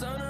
sun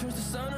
Turns the sun